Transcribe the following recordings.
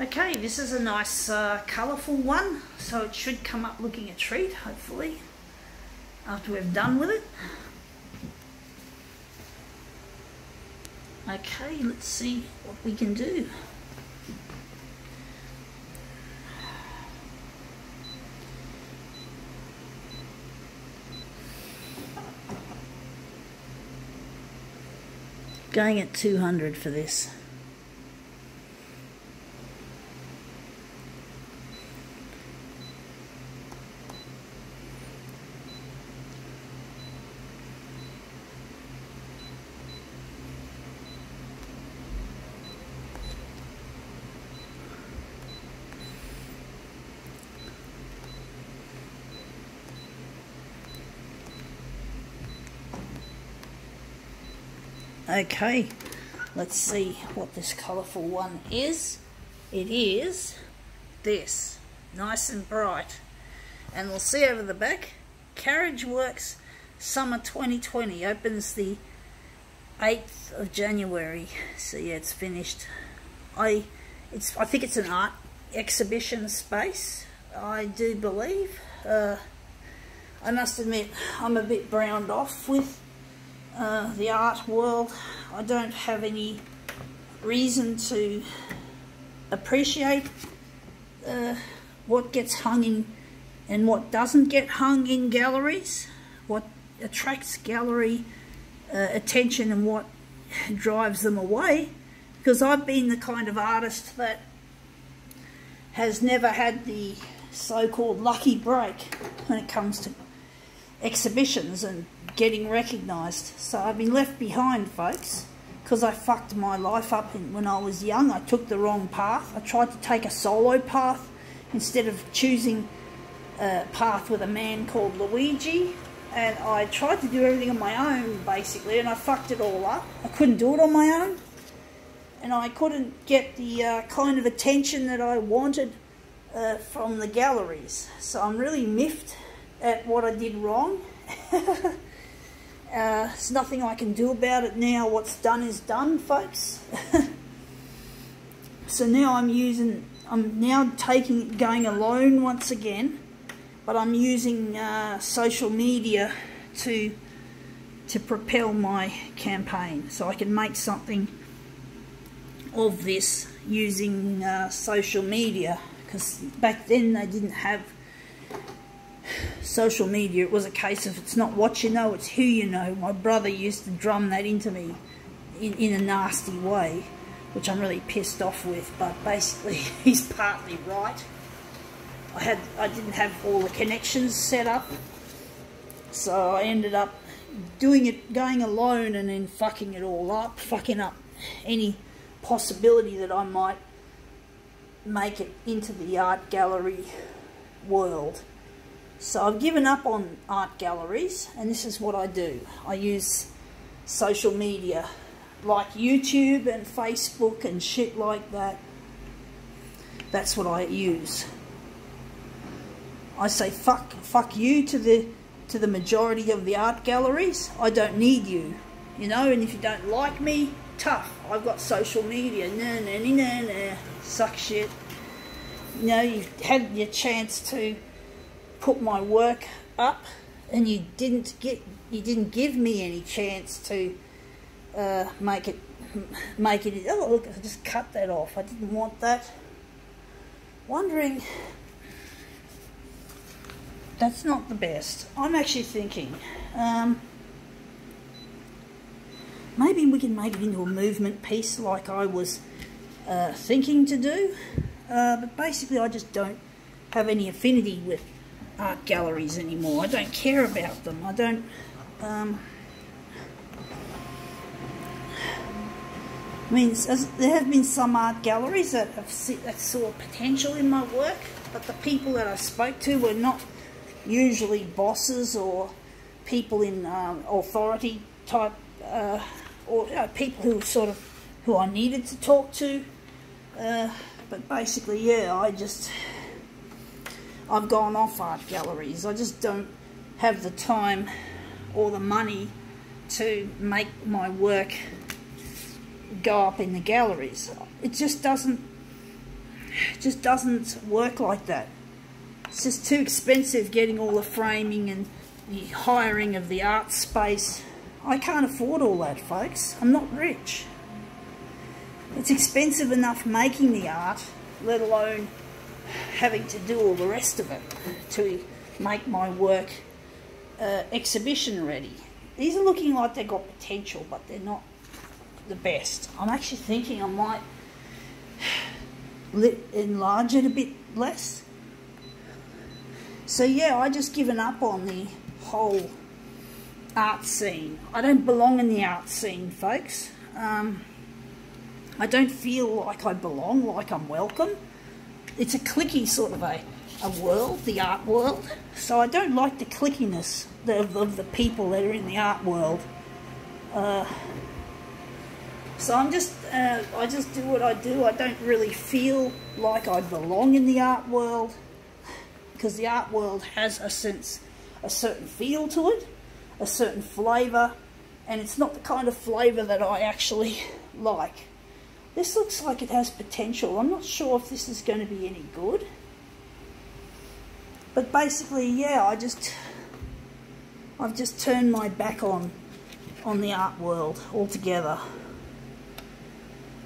Okay, this is a nice uh, colourful one, so it should come up looking a treat, hopefully, after we've done with it. Okay, let's see what we can do. Going at 200 for this. Okay, let's see what this colourful one is. It is this, nice and bright. And we'll see over the back, Carriage Works Summer 2020 opens the 8th of January. So yeah, it's finished. I, it's, I think it's an art exhibition space, I do believe. Uh, I must admit, I'm a bit browned off with uh, the art world. I don't have any reason to appreciate uh, what gets hung in and what doesn't get hung in galleries, what attracts gallery uh, attention and what drives them away. Because I've been the kind of artist that has never had the so-called lucky break when it comes to exhibitions and getting recognised. So I've been left behind, folks, because I fucked my life up when I was young. I took the wrong path. I tried to take a solo path instead of choosing a path with a man called Luigi. And I tried to do everything on my own, basically, and I fucked it all up. I couldn't do it on my own. And I couldn't get the uh, kind of attention that I wanted uh, from the galleries. So I'm really miffed at what I did wrong. uh, there's nothing I can do about it now. What's done is done, folks. so now I'm using, I'm now taking, going alone once again, but I'm using uh, social media to to propel my campaign. So I can make something of this using uh, social media because back then they didn't have social media, it was a case of it's not what you know, it's who you know. My brother used to drum that into me in, in a nasty way, which I'm really pissed off with, but basically he's partly right. I had I didn't have all the connections set up, so I ended up doing it, going alone and then fucking it all up, fucking up any possibility that I might make it into the art gallery world. So I've given up on art galleries and this is what I do. I use social media like YouTube and Facebook and shit like that. That's what I use. I say fuck fuck you to the to the majority of the art galleries. I don't need you. You know, and if you don't like me, tough. I've got social media. Nah, nah, nah, nah, nah. Suck shit. You know, you've had your chance to put my work up and you didn't get you didn't give me any chance to uh, make it make it oh look I just cut that off. I didn't want that. Wondering that's not the best. I'm actually thinking um, maybe we can make it into a movement piece like I was uh, thinking to do. Uh, but basically I just don't have any affinity with art galleries anymore. I don't care about them. I don't... Um, I mean, there have been some art galleries that have see, that saw potential in my work, but the people that I spoke to were not usually bosses or people in um, authority type, uh, or uh, people who sort of who I needed to talk to. Uh, but basically, yeah, I just I've gone off art galleries. I just don't have the time or the money to make my work go up in the galleries. It just doesn't just doesn't work like that. It's just too expensive getting all the framing and the hiring of the art space. I can't afford all that, folks. I'm not rich. It's expensive enough making the art, let alone having to do all the rest of it to make my work uh, exhibition ready. These are looking like they've got potential, but they're not the best. I'm actually thinking I might enlarge it a bit less. So yeah, I just given up on the whole art scene. I don't belong in the art scene, folks. Um, I don't feel like I belong, like I'm welcome. It's a clicky sort of a, a world, the art world. So I don't like the clickiness of, of the people that are in the art world. Uh, so I'm just, uh, I just do what I do. I don't really feel like I belong in the art world because the art world has a sense, a certain feel to it, a certain flavour, and it's not the kind of flavour that I actually like. This looks like it has potential. I'm not sure if this is going to be any good. But basically, yeah, I just, I've just turned my back on, on the art world altogether.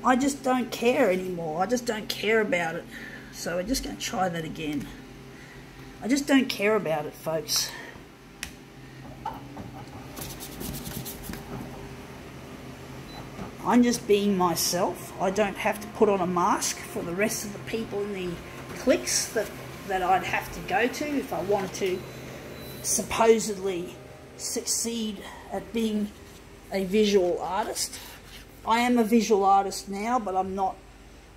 I just don't care anymore. I just don't care about it. So we're just going to try that again. I just don't care about it, folks. I'm just being myself. I don't have to put on a mask for the rest of the people in the cliques that, that I'd have to go to if I wanted to supposedly succeed at being a visual artist. I am a visual artist now, but I'm not.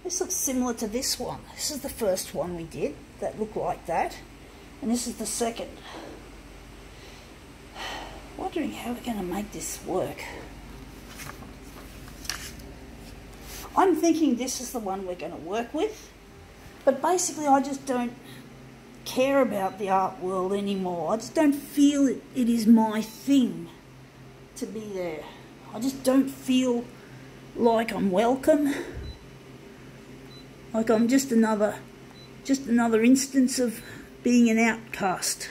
This looks similar to this one. This is the first one we did that looked like that. And this is the second. Wondering how we're going to make this work. I'm thinking this is the one we're going to work with. But basically I just don't care about the art world anymore. I just don't feel it, it is my thing to be there. I just don't feel like I'm welcome. Like I'm just another just another instance of being an outcast.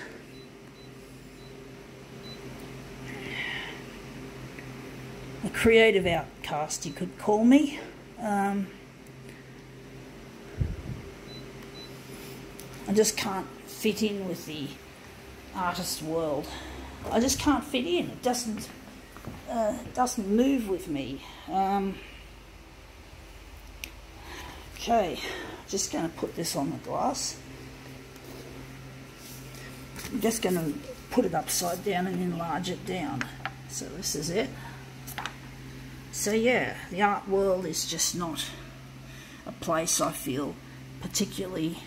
A creative outcast, you could call me. Um, I just can't fit in with the artist world. I just can't fit in. It doesn't uh, doesn't move with me. Um, okay, just going to put this on the glass. I'm just going to put it upside down and enlarge it down. So this is it. So yeah, the art world is just not a place I feel particularly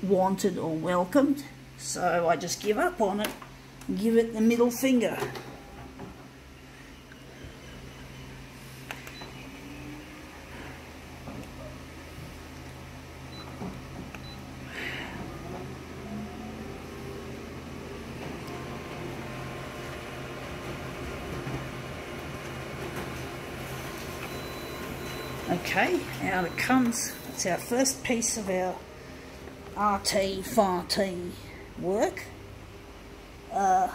wanted or welcomed. So I just give up on it give it the middle finger. Okay, out it comes. It's our first piece of our RT T work. Uh,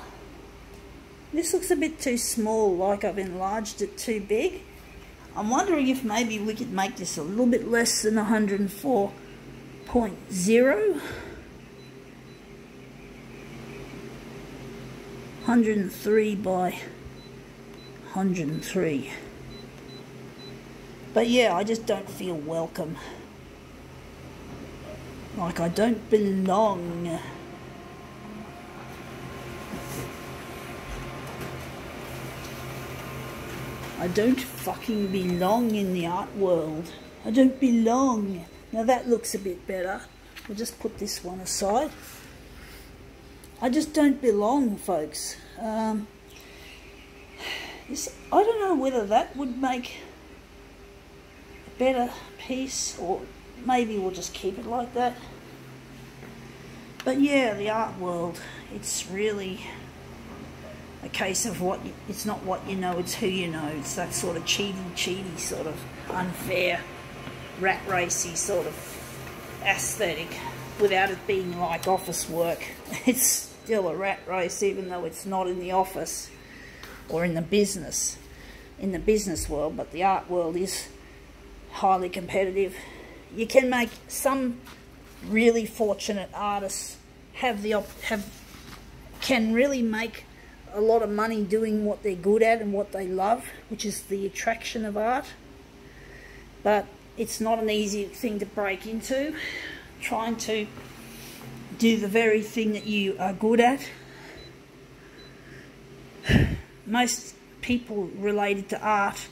this looks a bit too small, like I've enlarged it too big. I'm wondering if maybe we could make this a little bit less than 104.0. 103 by 103. But yeah, I just don't feel welcome. Like I don't belong. I don't fucking belong in the art world. I don't belong. Now that looks a bit better. We'll just put this one aside. I just don't belong, folks. Um, I don't know whether that would make better piece or maybe we'll just keep it like that but yeah the art world it's really a case of what you, it's not what you know it's who you know it's that sort of cheaty cheaty sort of unfair rat racy sort of aesthetic without it being like office work. It's still a rat race even though it's not in the office or in the business, in the business world, but the art world is highly competitive. You can make some really fortunate artists have the have can really make a lot of money doing what they're good at and what they love, which is the attraction of art. But it's not an easy thing to break into. Trying to do the very thing that you are good at. Most people related to art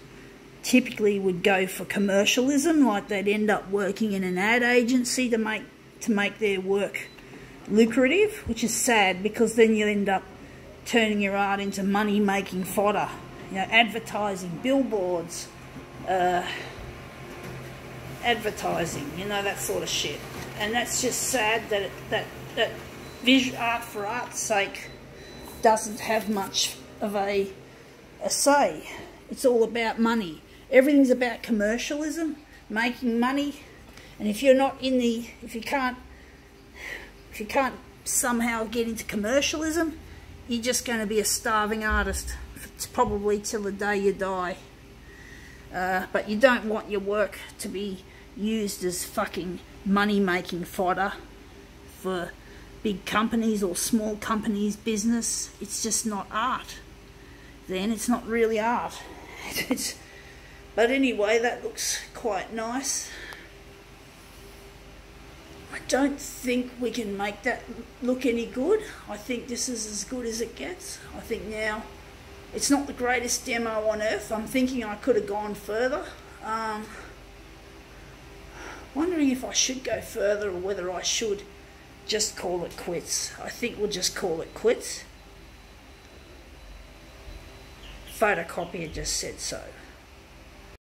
typically would go for commercialism, like they'd end up working in an ad agency to make to make their work lucrative, which is sad because then you end up turning your art into money making fodder. You know, advertising, billboards, uh, advertising, you know, that sort of shit. And that's just sad that it, that that visual art for art's sake doesn't have much of a a say. It's all about money. Everything's about commercialism, making money. And if you're not in the, if you can't, if you can't somehow get into commercialism, you're just going to be a starving artist, probably till the day you die. Uh, but you don't want your work to be used as fucking money-making fodder for big companies or small companies' business. It's just not art. Then it's not really art. It's, but anyway, that looks quite nice. I don't think we can make that look any good. I think this is as good as it gets. I think now it's not the greatest demo on earth. I'm thinking I could have gone further. Um, wondering if I should go further or whether I should just call it quits. I think we'll just call it quits. Photocopier just said so.